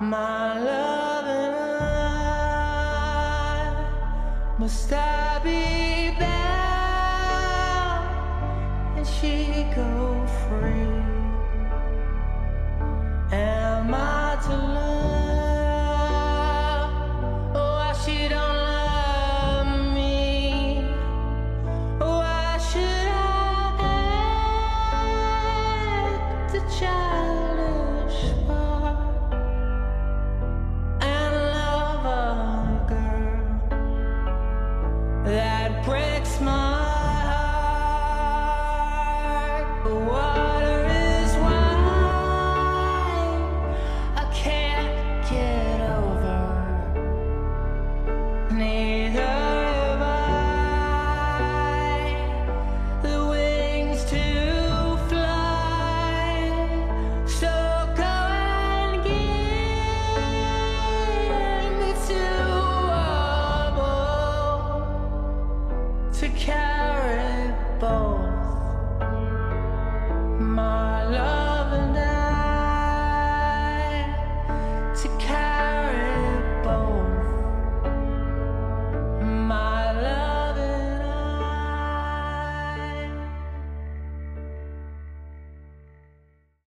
my love and I. Must